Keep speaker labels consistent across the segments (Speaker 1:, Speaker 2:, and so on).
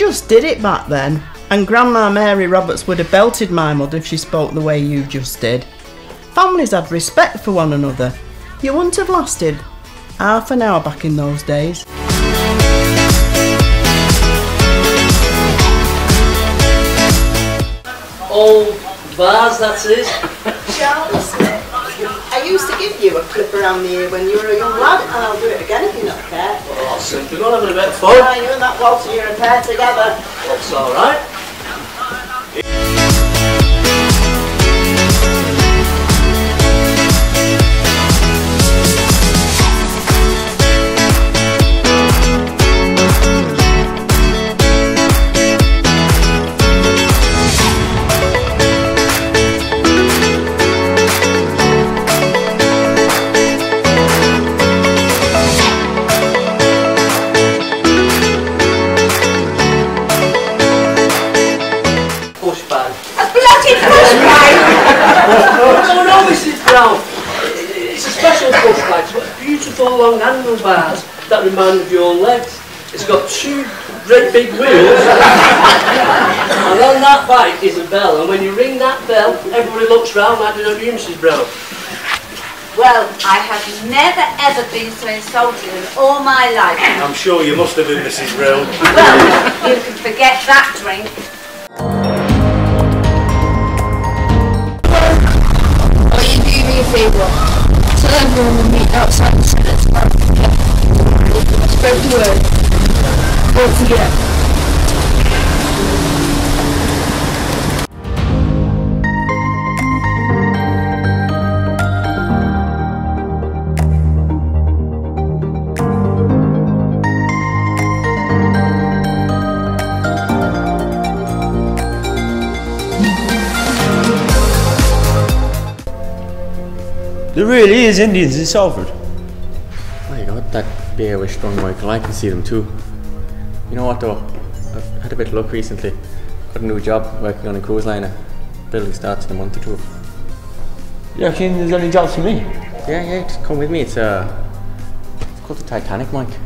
Speaker 1: just did it back then, and Grandma Mary Roberts would have belted my mother if she spoke the way you just did. Families had respect for one another. You wouldn't have lasted half an hour back in those days.
Speaker 2: Old vase, that's it.
Speaker 1: Charles, I used to give you a clip around the ear when you were a young lad, and I'll do it again if you're not
Speaker 2: Oh, simply not having a bit of fun.
Speaker 1: Ah, you and that Walter, you're a pair together.
Speaker 2: That's all right. Handlebars that remind of your legs. It's got two great big wheels. and on that bike is a bell. And when you ring that bell, everybody looks round like they know you, Mrs. Brown.
Speaker 3: Well, I have never ever been so insulted in all my life.
Speaker 4: I'm sure you must have been Mrs. Brown.
Speaker 3: Well, you can forget that drink.
Speaker 5: Will you do me a favour? Tell everyone to meet outside the Senate tomorrow.
Speaker 6: There really is Indians in Salford.
Speaker 7: My god, that beer was strong, Michael. I can see them too. You know what though? I've had a bit of luck recently. Got a new job working on a cruise liner. Building starts in a month or two.
Speaker 6: You reckon there's any jobs for me?
Speaker 7: Yeah, yeah, just come with me. It's uh it's called the Titanic, Mike.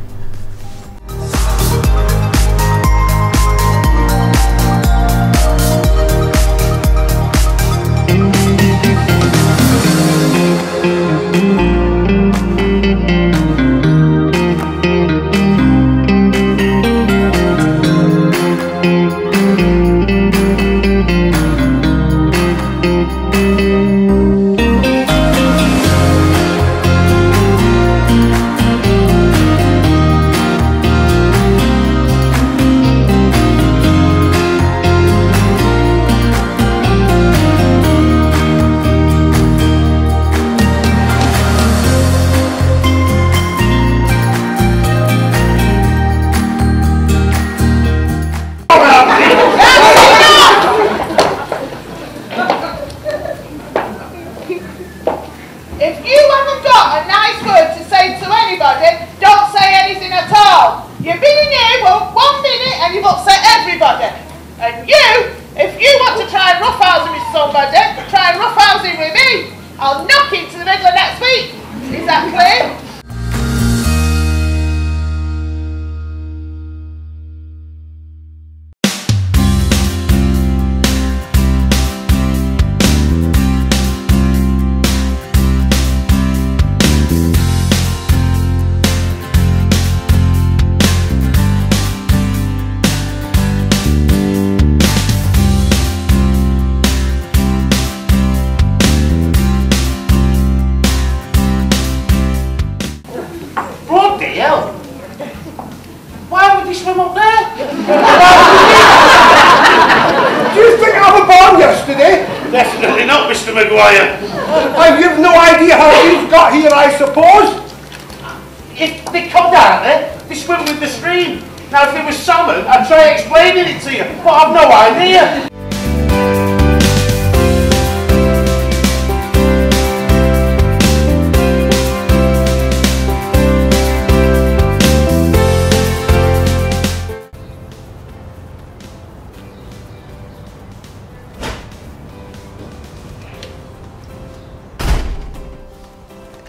Speaker 8: Now, if it was salmon, I'd try explaining it to you, but I've no idea.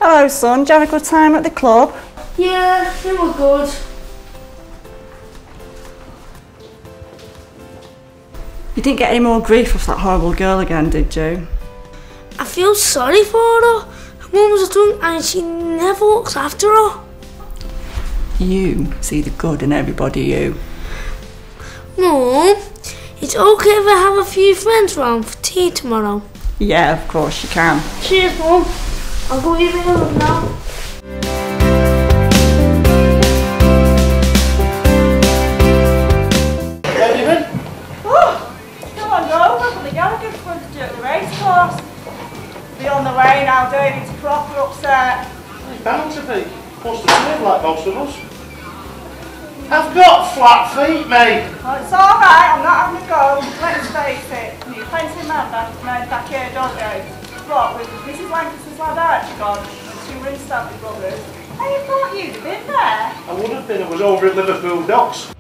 Speaker 9: Hello son, did you have a good time at the club?
Speaker 5: Yeah, it was good.
Speaker 9: You didn't get any more grief off that horrible girl again, did you?
Speaker 5: I feel sorry for her. Her mum was drunk and she never looks after her.
Speaker 9: You see the good in everybody, you.
Speaker 5: Mum, it's okay if I have a few friends round for tea tomorrow.
Speaker 9: Yeah, of course you can.
Speaker 5: Cheers, Mum. I'll go a now.
Speaker 8: Like most of us. I've got flat feet, mate.
Speaker 9: Well, it's all right. I'm not having a go. Let's face it. You plenty man back, man back here, don't you? What, with Mrs. Lancashire lad Archibald and two Winstanley brothers? I thought you'd have been there.
Speaker 8: I would have been. I was over at Liverpool Docks.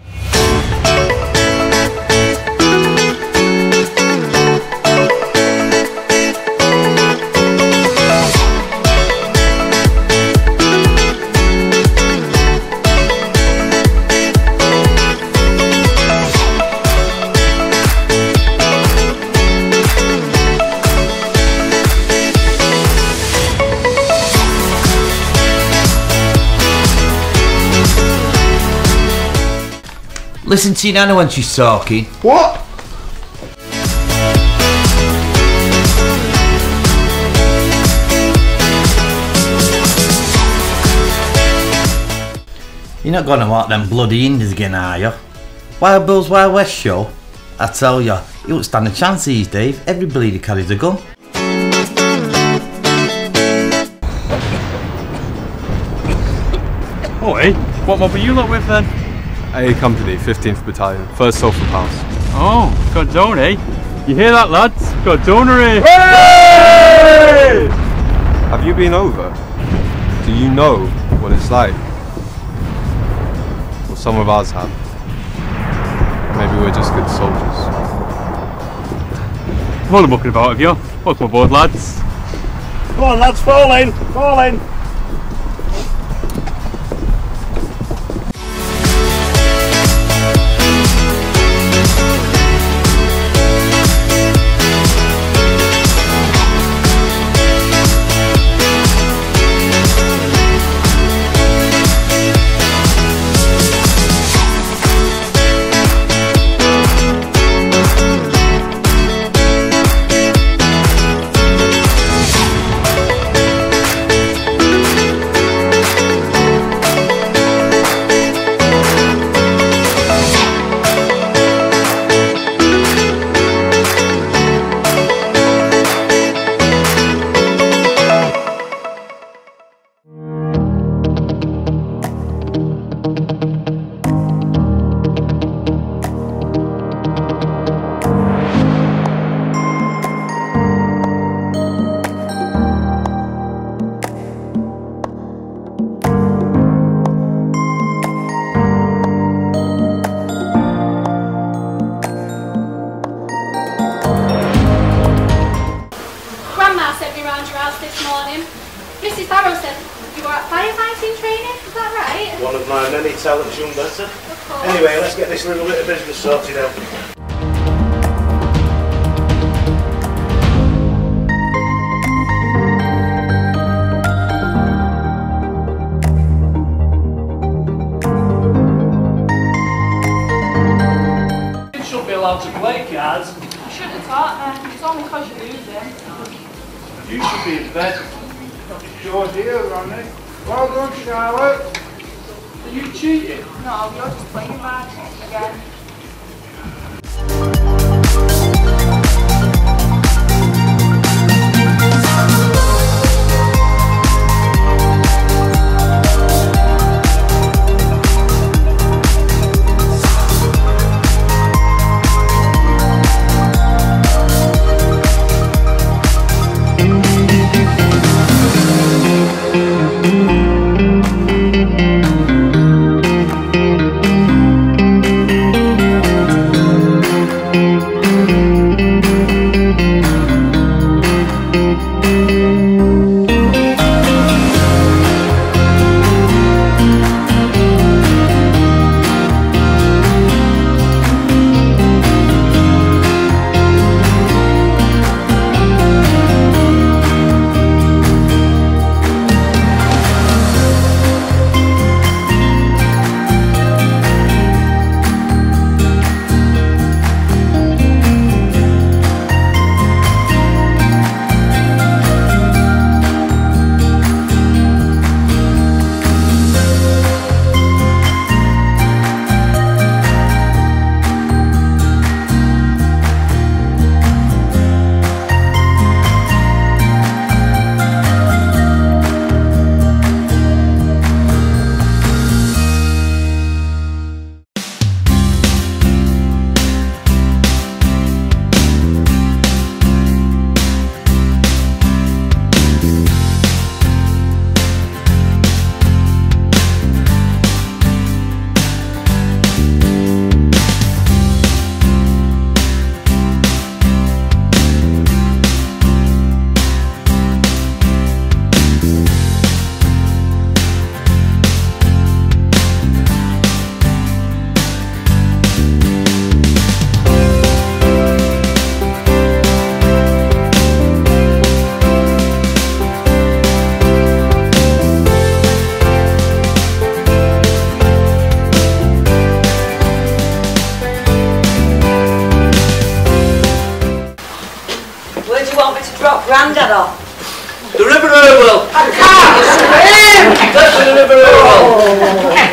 Speaker 10: Listen to your nana when she's talking.
Speaker 8: What?
Speaker 10: You're not going to want them bloody Indies again, are you? Wild Bill's Wild West show? I tell you, you won't stand a chance these days. Every bleeder carries a gun.
Speaker 11: Oh, hey, what mob are you lot with then?
Speaker 12: A Company, 15th Battalion, 1st Salford Pals.
Speaker 11: Oh, got done, eh? You hear that, lads? Got donery!
Speaker 12: Have you been over? Do you know what it's like? Well, some of us have. Maybe we're just good soldiers.
Speaker 11: What a mucking about of you. Welcome aboard, lads.
Speaker 8: Come on, lads, fall in. Fall in.
Speaker 13: This morning. Mrs. Barrow said you were at firefighting training, is that right?
Speaker 8: One of my many talents, young dancer. Anyway, let's get this little bit of business sorted out.
Speaker 2: You shouldn't be allowed to play cards.
Speaker 14: You shouldn't have taught me. It's only because you're losing.
Speaker 8: You should be in bed.
Speaker 15: Sure deal, Ronnie. Well done, Charlotte.
Speaker 8: Are you cheating?
Speaker 14: No, you're just playing bad again.
Speaker 3: want me to drop Grandad off?
Speaker 2: The River Irwell! I can't! That's the River Irwell! Oh.